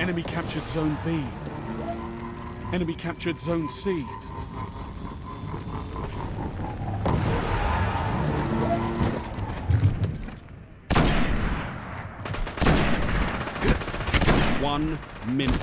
Enemy captured Zone B. Enemy captured Zone C. One minute.